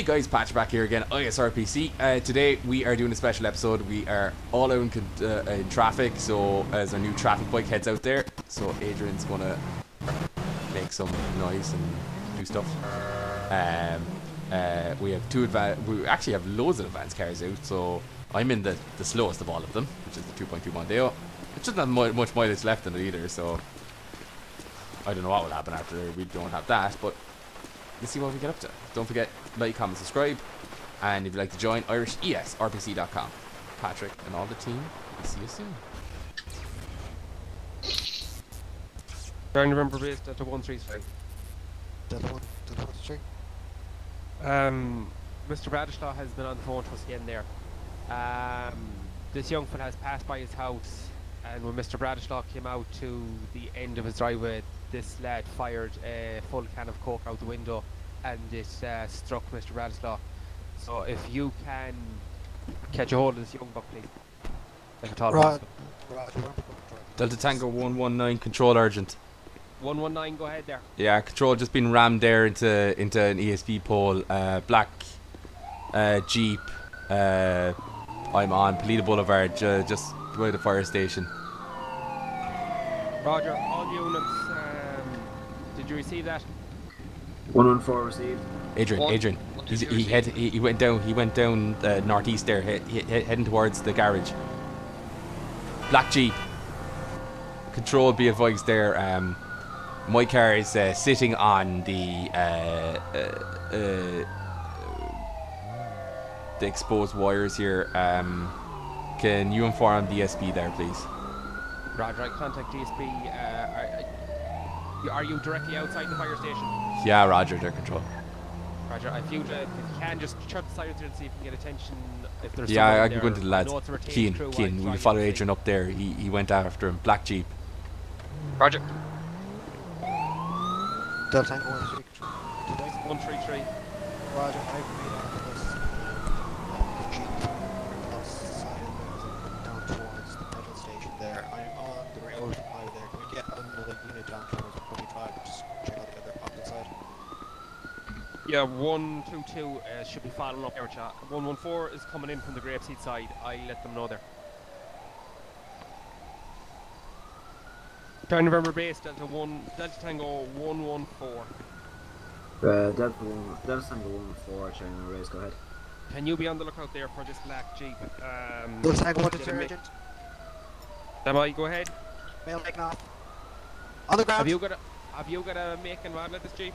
Hey guys, Patch back here again, ISRPC. Uh, today we are doing a special episode. We are all out in, uh, in traffic, so as our new traffic bike heads out there, so Adrian's gonna make some noise and do stuff. Um, uh, we have two advan- we actually have loads of advanced cars out, so I'm in the, the slowest of all of them, which is the 2.2 Mondeo. It doesn't have mu- much mileage left in it either, so I don't know what will happen after we don't have that, but let's see what we get up to. Don't forget, like, comment, subscribe, and if you'd like to join, IrishESRPC.com. Patrick and all the team, we'll see you soon. Starting November based at 135. Delta 1, Delta 1 3. Um, Mr. Bradishlaw has been on the phone to us again there. Um, this young fella has passed by his house, and when Mr. Bradishlaw came out to the end of his driveway, this lad fired a full can of coke out the window, and it uh, struck Mr. Bradishlaw. So if you can catch a hold of this young buck, please. Like a tall Right. possible. Roger, remember coming Delta Tango 119, control urgent. 119, go ahead there. Yeah, control just been rammed there into into an ESB pole. Uh, black uh, Jeep. Uh, I'm on Paleto Boulevard, ju- just by the fire station. Roger, all units, um, did you receive that? 114 received. Adrian, One- Adrian. one, two, He's, he receipt. head he, he went down he went down uh, northeast there, he, he, he- heading towards the garage. Black G. Control be advised there. Um, my car is uh, sitting on the uh, uh, uh, the exposed wires here. Um, can you inform the SP there, please? Roger, I contact DSP. Uh, are, are- are you directly outside the fire station? Yeah, Roger, their control. Roger, if you, uh, if you can, just shut the siren and see if you can get attention. If there's Yeah, I can go there. into the lads. know it's a retained Keen, Keen, I'll we try follow to see. Adrian up there. He, he went after him. Black Jeep. Roger. Delta Tango 1 3. Did 133. Roger, I've made out of this. The Jeep plus side of it down towards the petrol station there. I'm on the railroad highway there. Can we get another unit down towards 125? Just check out the other opposite side. Yeah, 122 uh, should be following up there, chat. 114 is coming in from the Grapeseed side. I let them know there. Turn November base, Delta 1, Delta Tango 114. Uh, Delta 1, Delta Tango 114, China race, go ahead. Can you be on the lookout there for this black Jeep? Um, Delta Tango 1 get a 3 mi- urgent. Am I? Go ahead. Mail taken off. On the ground. Have you got a Have you got a make and model of this Jeep?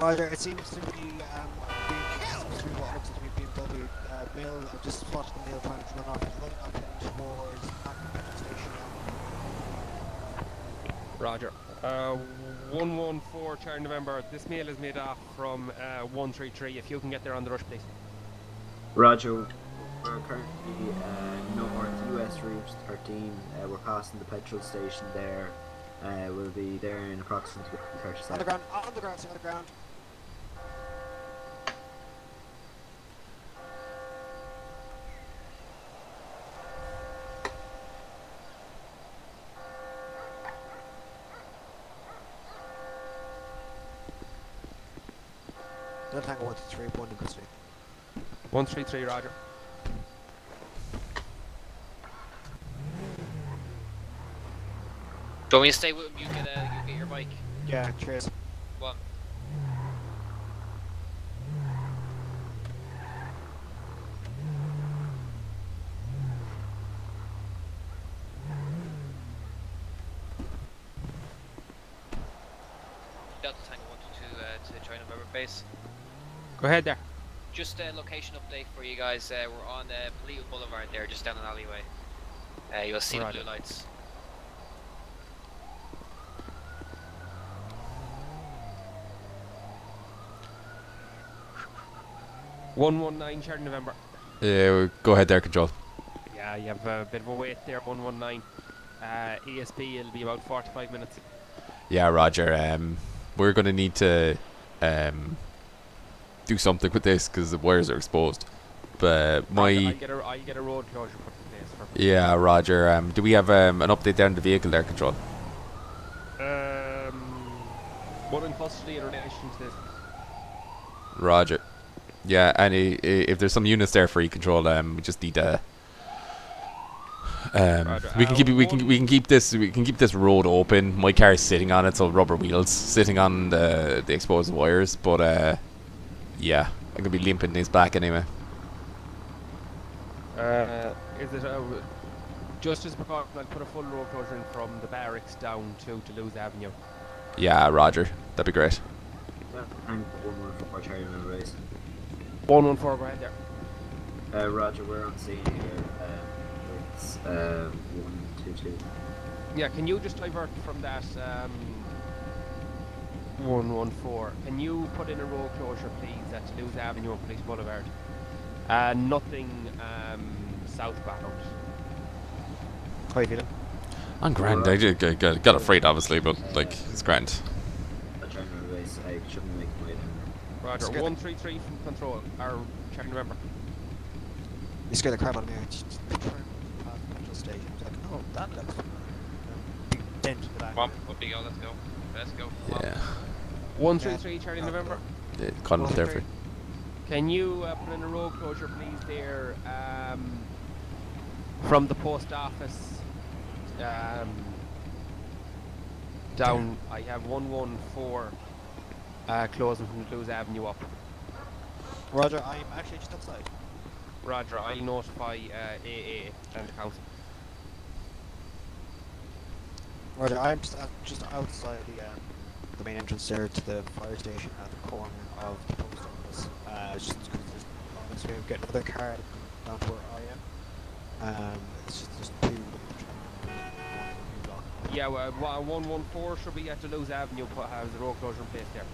Roger, it seems to be um, being, seems to be what looks to be BMW. Uh, mail, I've just spotted the mail trying to run off. It's running up in towards Acton station now. Roger. Uh, 114 Charlie November. This mail is made off from uh, 133. If you can get there on the rush, please. Roger, we're currently uh, north US Route 13. Uh, we're passing the petrol station there. Uh, we'll be there in approximately 30 On the seconds. ground, on the ground, stay on the ground. Delta Tango 1 3, 1 in custody. 133, Roger. Do you want me to stay with him? You get, uh, you get your bike. Yeah, cheers. One. Delta Tango 122 uh, to China November base. Go ahead there. Just a location update for you guys. Uh, we're on uh, Paleto Boulevard there, just down an alleyway. Uh, you'll see Right. the blue lights. One one nine Charlie November. Yeah, go ahead there, control. Yeah, you have a bit of a wait there. One one nine. Uh, ESB. It'll be about forty five minutes. Yeah, Roger. Um, we're gonna need to um do something with this because the wires are exposed. But I'll, I'll my get a I'll get a road closure put in place for. yeah, Roger. Um, do we have um an update there on the vehicle there, control? Um, one in custody in relation to this. Roger. Yeah, and i- i- if there's some units there for e-control, um, we just need to. Um, we can keep we can we can keep this we can keep this road open. My car is sitting on it, so rubber wheels sitting on the the exposed wires. But uh, yeah, I'm gonna be limping these back anyway. Uh, is it uh, just as a precaution? I'll put a full road closure in from the barracks down to Duluoz Avenue. Yeah, Roger, that'd be great. Yeah, I'm one one four Charlie November base. One one four. Go ahead there. Uh, Roger, we're on scene here. Um, it's uh, one two two. Yeah, can you just divert from that um, 114? Can you put in a road closure, please, at Duluoz Avenue and Police Boulevard? Uh, nothing um, southbound. How you feeling? I'm grand. I did, got, got, got afraid, obviously, but like it's grand. Uh, Charlie November base. I shouldn't make my way down. Roger, 133 from control. Or check November. You scared the crap out of me. I just turned past the petrol station. I was like, oh, that looks familiar. Big dent in the back. Come on, up you go, let's go. Let's go. Come. Yeah, 133 Charlie Yeah. November. yeah caught him there for. Can you uh, put in a road closure, please, there um, from the post office um, down? I have 114 uh, closing from Duluoz Avenue up. Roger, I'm actually just outside. Roger, I'll notify uh, AA and the council. Roger, I'm just, out, just outside the um, the main entrance there to the fire station at the corner of the post office. Uh, it's just because there's obviously we get another car down to where I am. Um, it's just two. Yeah, well, wa- 114 should be at Duluoz Avenue, but has the road closure in place there.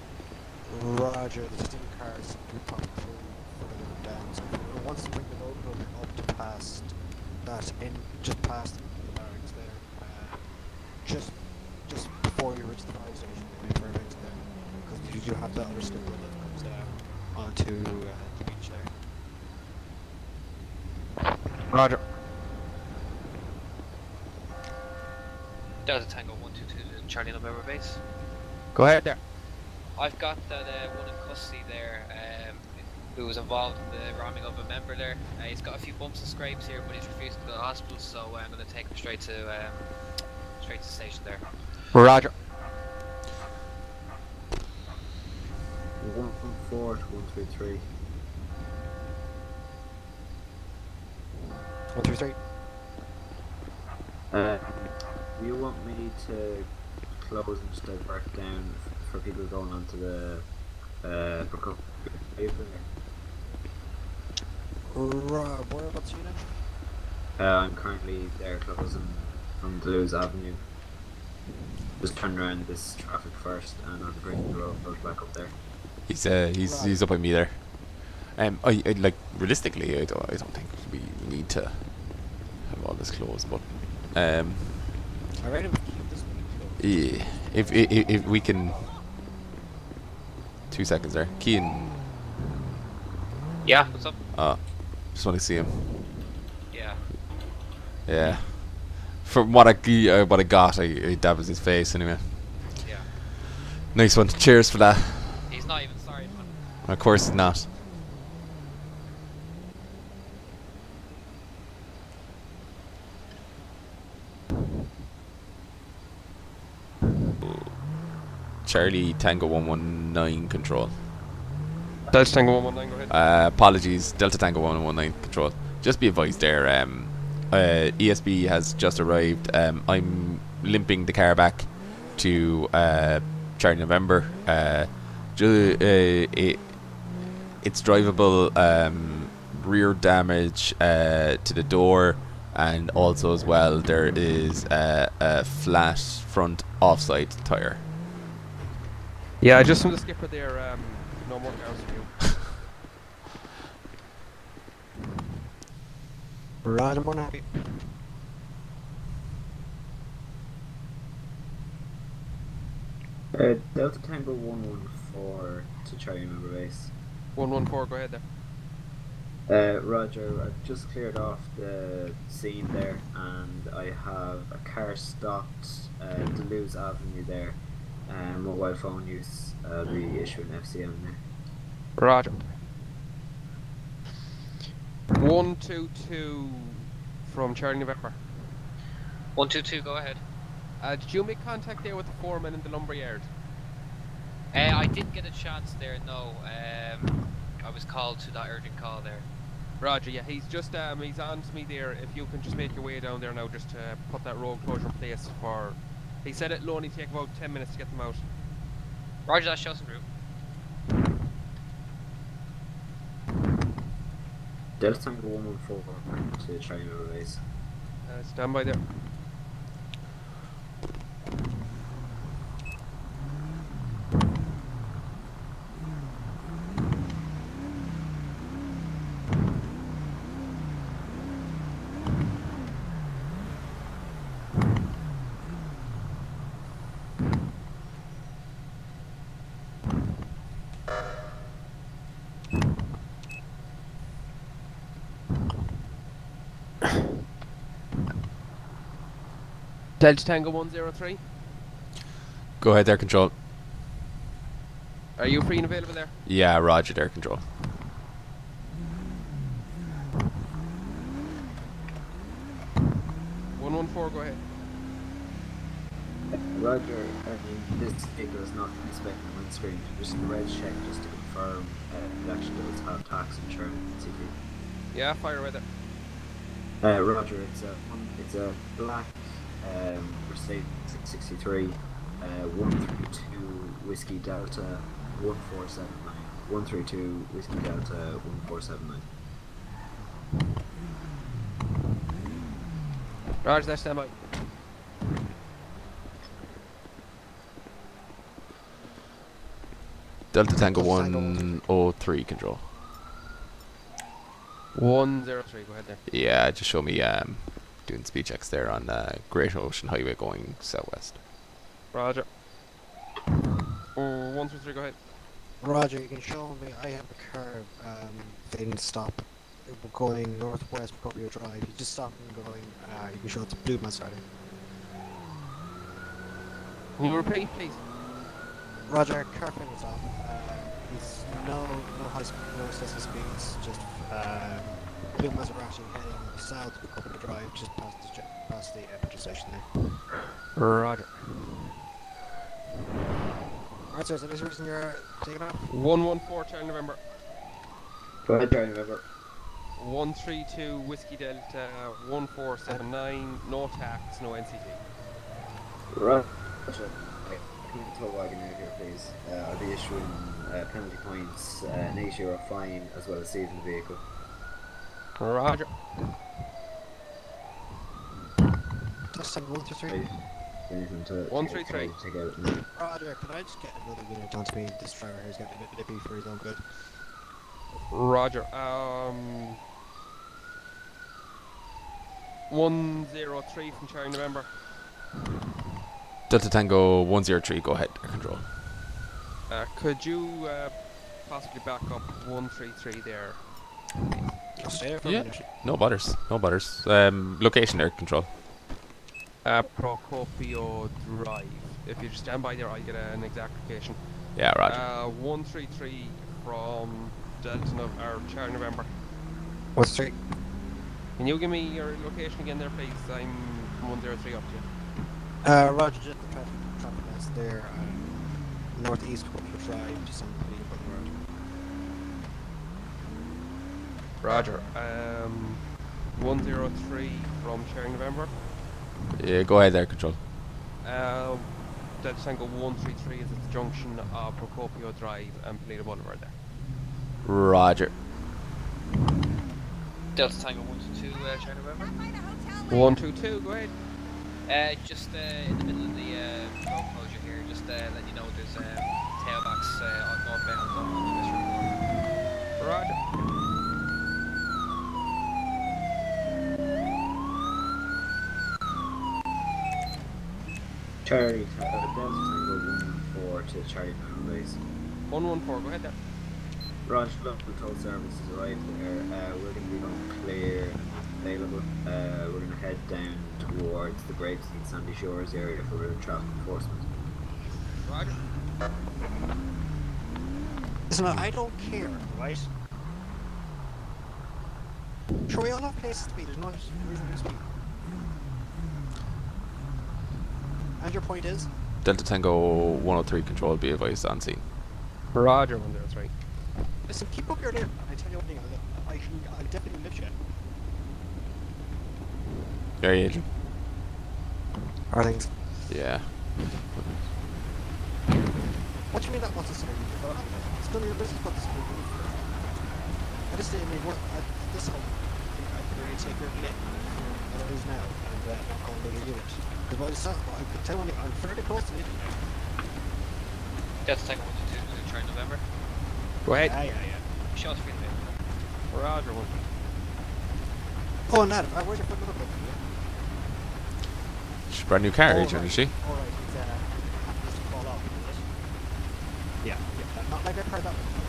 Roger, the still cars seem to be popping through further down. So it wants to bring the road closure up to past that in just past the barracks there. Uh, just just before you reach the fire station, maybe further into. Because you do have that other skip road that comes down onto uh, the beach there. Roger. Delta Tango 122 to Charlie November base. Go ahead there. I've got that uh, one in custody there um, who was involved in the ramming of a member there. Uh, he's got a few bumps and scrapes here, but he's refused to go to the hospital, so uh, I'm going to take him straight to um, straight to the station there. Roger. One one four to one three three. One, three. Uh, do you want me to close and just divert down f- for people going onto the uh, recovery paper? Ro- whereabouts are you now? Uh, I'm currently there closing from Duluoz Avenue. Just turn around this traffic first and I'll bring the road back up there. He's uh, he's Right. he's up by me there. Um, I, I like realistically, I don't I don't think we need to have all this closed, but um, I read it. Keep this meeting yeah, if if, if we can, two seconds there, Kean. Yeah, what's up? Uh, just want to see him. Yeah. Yeah. From what I g- uh, what I got, I, I dabbled his face anyway. Yeah. Nice one. Cheers for that. He's not even sorry, man. Of course, not. Charlie Tango 119 control. Delta Tango 119, go ahead. Uh, apologies, Delta Tango 119 control. Just be advised there, um, uh, ESB has just arrived. Um, I'm limping the car back to uh, Charlie November. Uh, ju- uh, it, it's drivable, um, rear damage uh, to the door, and also as well there is uh, a flat front offside tire. Yeah, I just from the skipper there, um, no more cars for you. Roger, more than happy. Uh, Delta Tango 114 to Charlie November base. 114, go ahead there. Uh, Roger, I've just cleared off the scene there, and I have a car stopped uh, Duluoz Avenue there. And mobile phone use, I'll be issuing FCN there. Roger. 122 from Charlie November. 122, go ahead. Uh, did you make contact there with the foreman in the lumberyard? Uh, I didn't get a chance there, no. Um, I was called to that urgent call there. Roger, yeah, he's just um, he's on to me there. If you can just make your way down there now, just to put that road closure in place for. He said it'll only take about 10 minutes to get them out. Roger that, show some route. Delta Tango 114 to Charlie November base. Uh, stand by there. Delta Tango 103. Go ahead there, control. Are you free and available there? Yeah, Roger there, control. One one four. Go ahead. Roger, I mean, this vehicle is not inspecting the windscreen, just a red check just to confirm uh, it actually does have tax insurance CT. Yeah, fire away there. Uh, Roger, it's a it's a black um, Mercedes 663, uh, 132 Whiskey Delta 1479. 132 Whiskey Delta 1479. Roger, that stand by. Delta Tango Delta Tango 103, control. One zero three. Go ahead there. Yeah, just show me um, doing speed checks there on uh, Great Ocean Highway going southwest. Roger. Oh, one three three. Go ahead. Roger, you can show me. I have a car. Um, they didn't stop. We're going northwest Procopio Drive. You just stop and going. Uh, you can show it's Blue Maserati. Can you repeat, please? Roger, car fin is off. Uh, there's no no high speed, no excessive speeds. Just uh, Blue Maserati heading south Procopio Drive, just past the j- past the uh, petrol station there. Roger. Alright, sir. Is there any reason you're taking off? One one four. Charlie November. Go ahead, Charlie November. One three two Whiskey Delta one four seven nine. No tax, no NCT. Roger. Can you tow wagon out here, please? Uh, I'll be issuing uh, penalty points, uh, an 8 euro fine, as well as seizing the vehicle. Roger. That's time one two three. Right. Anything to One, to three, take three. out- Take out. and- Roger, can I just get another unit onto me? This driver here's getting a bit lippy for his own good. Roger. Um. One zero three from Charlie November. Delta Tango 103, go ahead, there, control. Uh, could you uh, possibly back up one three three there? I'll stay Yeah. No butters, no butters. Um, location air control. Uh, Procopio Drive. If you just stand by there, I get an exact location. Yeah, Roger. Uh, one three three from Delta Nov- or Charlie November. What's three? Can you give me your location again there, please? I'm one zero three up to you. Uh, Roger, just the traffic, traffic lights there. Um, northeast Procopio Drive, just on the William Road. Roger. Um, one zero three from Charlie November. Yeah, go ahead there, control. Uh, Delta Tango one three three is at the junction of Procopio Drive and Pineda Boulevard there. Roger. Delta Tango 122, uh, Charlie November. One two two. Go ahead. Uh, just uh, in the middle of the uh, road closure here, just uh, letting you know there's um, tailbacks uh, on northbound on the Road. Roger. Charlie, uh, Delta Tango 14 to Charlie November base. One one four. Go ahead there. Roger, local toll service has arrived there. Uh, we're going to be on clear and available. Uh, we're going to head down towards the Grapeseed Sandy Shores area for road traffic enforcement. Roger. Listen, I don't care, right? Sure, we all have places to be. There's no reason to speak. And your point is? Delta Tango 103 control be advised on scene. Roger, one zero three. Listen, keep up your lip. I tell you one thing, I'll, can, I'll definitely lift you. Yeah, Adrian. Are things? Yeah. What do you mean that wants to serve you? Well, It's none of your business what to serve you. I just say, I mean, what, at this point, I think I could really take your name what it is now and uh, not call it a unit. Because by the sound, I could tell you, I'm fairly close to it. Delta Tango 1 to 2 try November. Go ahead. Yeah, yeah, yeah. Show us for the Roger, one. Oh, and that, uh, where's your foot number? She's a brand new car, Adrian, right. she? All right, it's, uh, happens fall off, it? Yeah, yeah. Not like I've heard that one.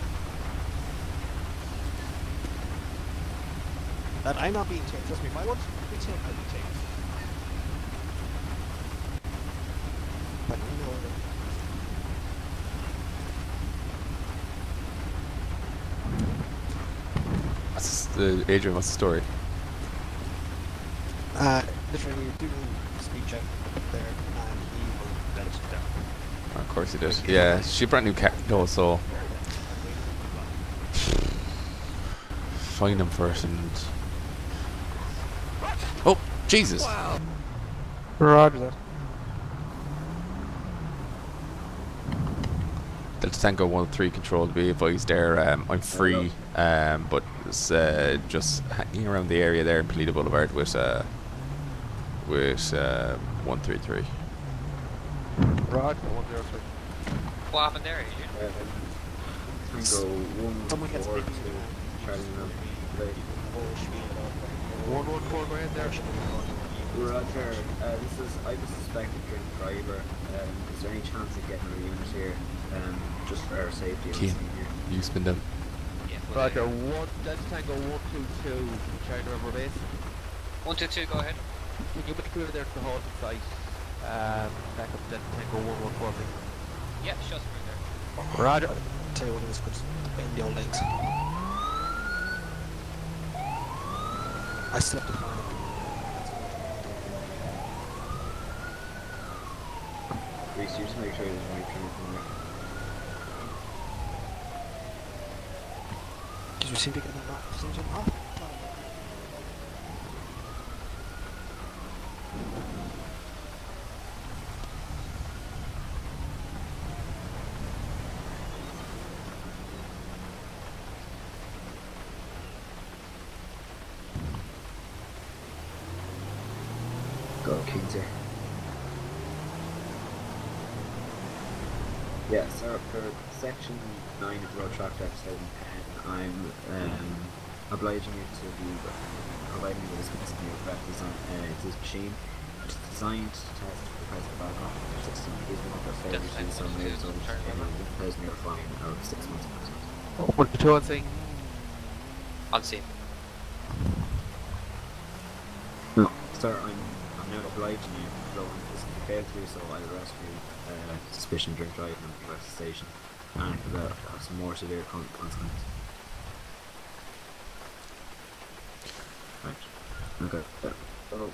That I'm not being taken. Trust me, if I want to be taken, I'd be taken. But you know that. What's the Adrian? What's the story? Uh, literally, do a speed check there, and he will let it down. of course he did. Yeah, she a brand new cat though, so find him first and. Oh Jesus! Roger that. Delta Tango 103 control to be advised there. Um, I'm free, um, but it's, uh, just hanging around the area there in Paleto Boulevard with uh, with uh, 133. Roger, one zero three. What happened there, Adrian? Um, Tango one Someone gets four big. two Charlie Mel. Right. One one four, go ahead there. Roger, uh, this is I have a suspected drink driver. Um, is there any chance of getting a unit here? Um, just for our safety. on Keane. scene here? You spin them. Yeah, well, Roger, uh, one, Delta Tango one two two, Charlie November base. 1 to 2, go ahead. Can you make clear there to the halted site? Um, back up Delta Tango one one four, please. Yeah, show us through there. Roger. Tell you what it was good. Bend the old legs. I slept at Reese, you just make sure there's right train from there. Did you seem to get that off? Seems to off. Go Kings here. Yeah, so for section 9 of Road Traffic Act 2010, I'm um, obliging you to be providing me with a specimen of correct design. Uh, it's this machine which is designed to test for the presence of alcohol in your system. Please do not failure to do so may result in a 1,000 euro fine or 6 months imprisonment. One two two, one thing. On scene. No, sir, I'm, I'm now obliging you. So if this is failed to do so, I'll arrest you, uh, suspicion drink driving and arrest the station, and for that, have some more severe con- consequences. Right. Okay. Yeah. So,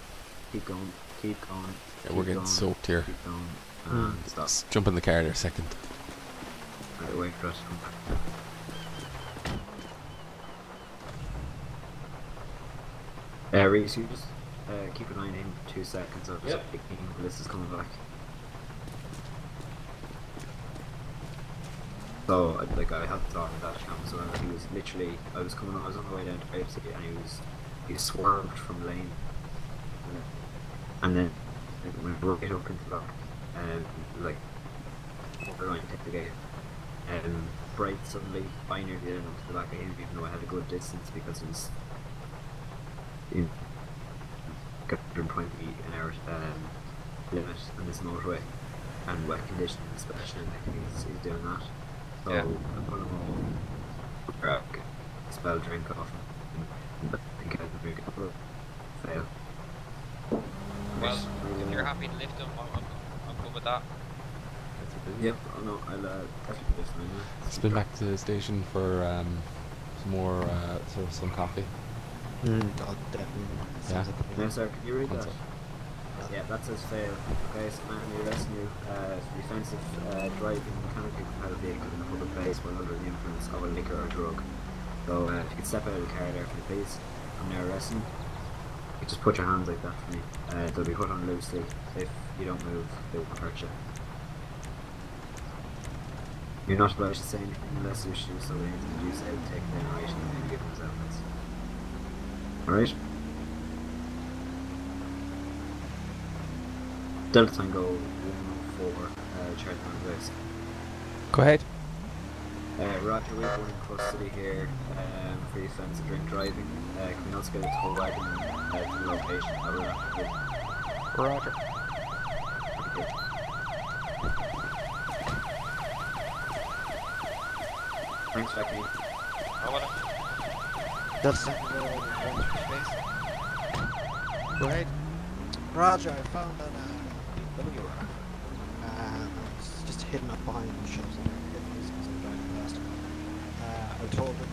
keep going. Keep going. Yeah, we're getting going, soaked here. Keep going. Hmm. And stop. Let's jump in the car there a second. Right, wait for us to come back. Uh, Reese, you just uh, keep an eye on him for two seconds. I'll just Yep. pick him. Melissa's coming back. So, I- like, I had the dog in that cam as well. He was literally, I was coming, I was on the way down to City, and he was, he swerved from lane, and then like, broke it up into the back, and like, borderline hit the gate. Um, bright suddenly, I nearly did onto the back of him, even though I had a good distance because it was in 120 an hour um, limit on this motorway, and wet conditions especially, and I think he's, he's doing that. So Yeah. I put him all, uh, spell drink off him, and I think I had a big fail. Well, if you're happy to lift them, I'm, I'm, I'm good with that. Yep, oh no, I'll uh, definitely do this anyway. Spin back to the station for um, some more, uh, sort of some coffee. Mm, oh, definitely. Yeah. Like a No, sir, can you read that? sec. Yeah, that says fail. Okay, so man, you're arresting you. Uh, defensive uh, driving mechanically compatible vehicle in a public place while under the influence of a liquor or drug. So uh, if you could step out of the car there for me, please. I'm now arresting. You just put your hands like that for me. Uh, they'll be put on loosely. If you don't move, they will hurt you. You're not obliged to say anything unless you wish to do so. Anything you say, take into generation and give them as evidence. Alright? Delta Tango 1 4, uh, Charlie West. Go ahead. Uh, Roger, we have one in custody here um, for the offence of drink driving. Uh, can we also get a tow wagon uh, to the location? I will have to. Roger. Pretty good. Thanks, Jackie. Oh, well, That's Tango one three space. Go ahead. Roger, I found an uh, BMW rack. Um, it's just hidden up behind the shelves in there. Hidden as as I'm driving past. Uh, I told him,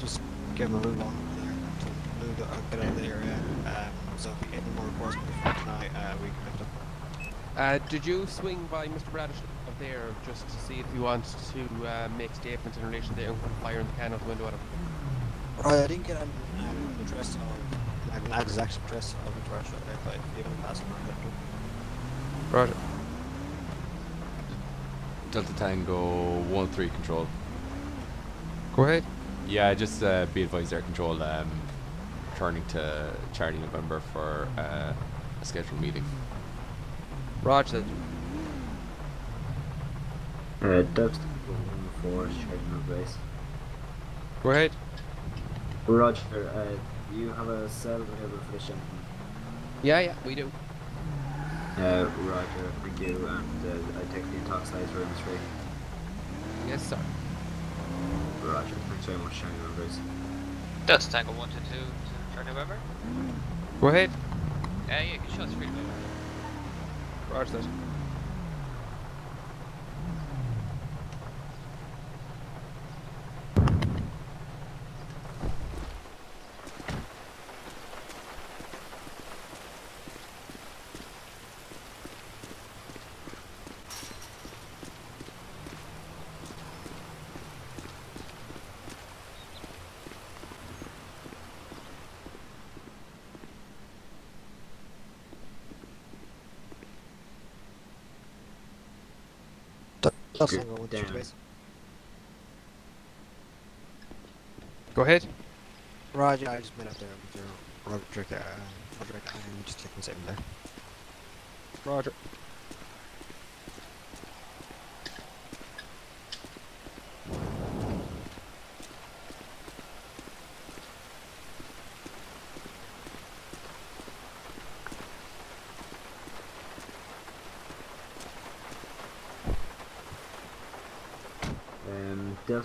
just give him a move on there. Told him to move, uh, get out of the area. Um, so if we get any more reports before tonight, uh, we can lift up. Uh, did you swing by Mr. Bradish up there just to see if he wants to uh, make statements in relation to the uncle fire in the can out the window at him? Right, I didn't get an, um, address of, like, an exact address of the restaurant, but if you want to it on, let me Roger. Delta Tango 1 3 control. Go ahead. Yeah, just uh, be advised air control um, returning to Charlie November for uh, a scheduled meeting. Roger. Uh, Delta Tango 1 4, Charlie West. Go ahead. Roger, uh, you have a cell available for this gentleman. Yeah, yeah, we do. Uh, Roger, thank you, and uh, I take the intoxicated room three. Yes, sir. Roger, thanks very much, Charlie Numbers. Delta Tango 1 to 2 to Charlie November. Go ahead. Yeah, yeah, you can show us free to move. Roger that. That's Good. Tango one two Damn. Go ahead. Roger, I just met up there with your Roderick, uh, Roderick, and just taking something there. Roger.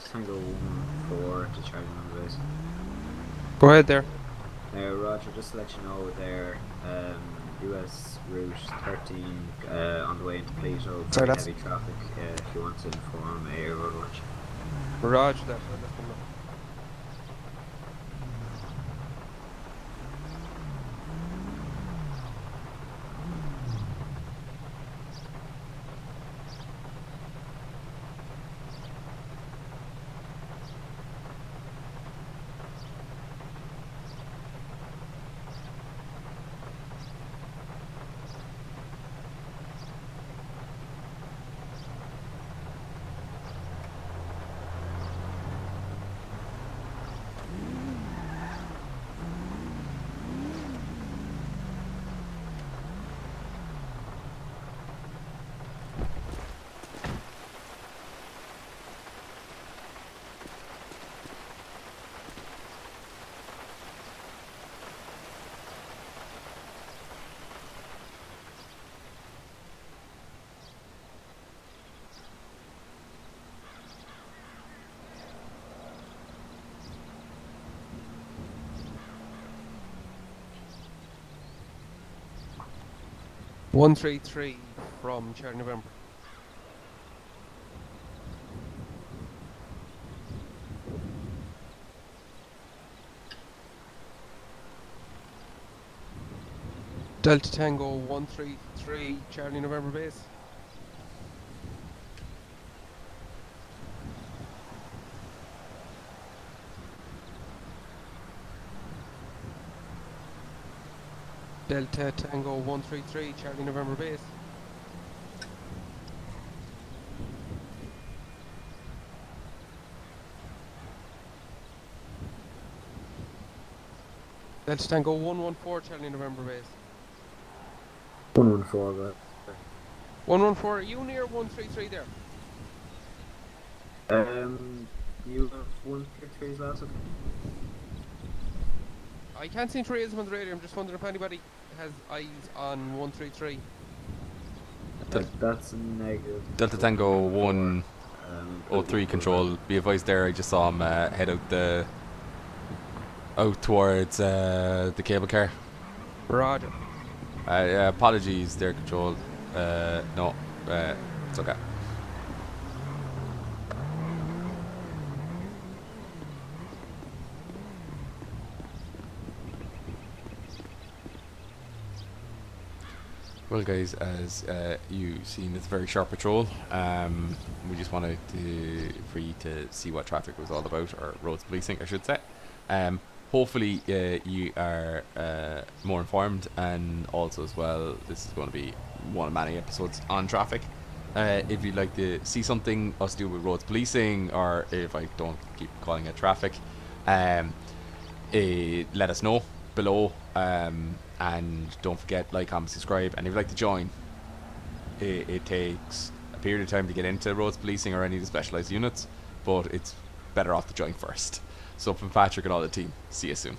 Delta Tango 1 4 to Charlie Numbers. Go ahead there. Uh, Roger, just to let you know, there, um, US Route 13 uh, on the way into Paleto, Sorry, that's- heavy traffic. Uh, if you want to inform AA Roadwatch. Roger that. 133 from Charlie November. Delta Tango 133 Charlie November base. Delta Tango 133, Charlie November base. Delta Tango 114, Charlie November base. One one four, but 114, are you near 133 there? um, you have one three three as well. So I can't see to raise them on the radio, I'm just wondering if anybody has eyes on 133. that, that's negative. Delta Tango 103 Um, control. Be advised there, I just saw him uh, head out the out towards uh, the cable car. Roger. Uh, yeah, apologies there, control. Uh, no, uh, it's okay. Well, guys, as uh, you seen, it's a very sharp patrol. Um, we just wanted to, for you to see what traffic was all about, or roads policing, I should say. Um, hopefully, uh, you are uh, more informed, and also as well, this is going to be one of many episodes on traffic. Uh, if you'd like to see something us do with roads policing, or if I don't keep calling it traffic, um, eh, let us know below and don't forget like comment subscribe. And if you'd like to join it, it, takes a period of time to get into roads policing or any of the specialized units but it's better off to join first. So from patrick and all the team see you soon.